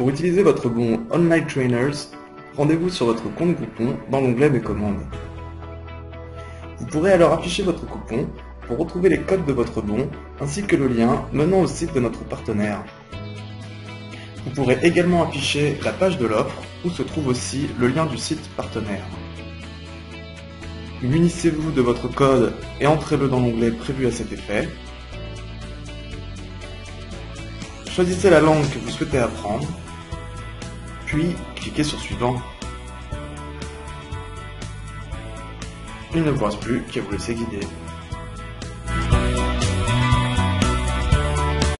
Pour utiliser votre bon Online Trainers, rendez-vous sur votre compte coupon dans l'onglet Mes commandes. Vous pourrez alors afficher votre coupon pour retrouver les codes de votre bon ainsi que le lien menant au site de notre partenaire. Vous pourrez également afficher la page de l'offre où se trouve aussi le lien du site partenaire. Munissez-vous de votre code et entrez-le dans l'onglet prévu à cet effet. Choisissez la langue que vous souhaitez apprendre, puis cliquez sur Suivant. Il ne vous reste plus qu'à vous laisser guider.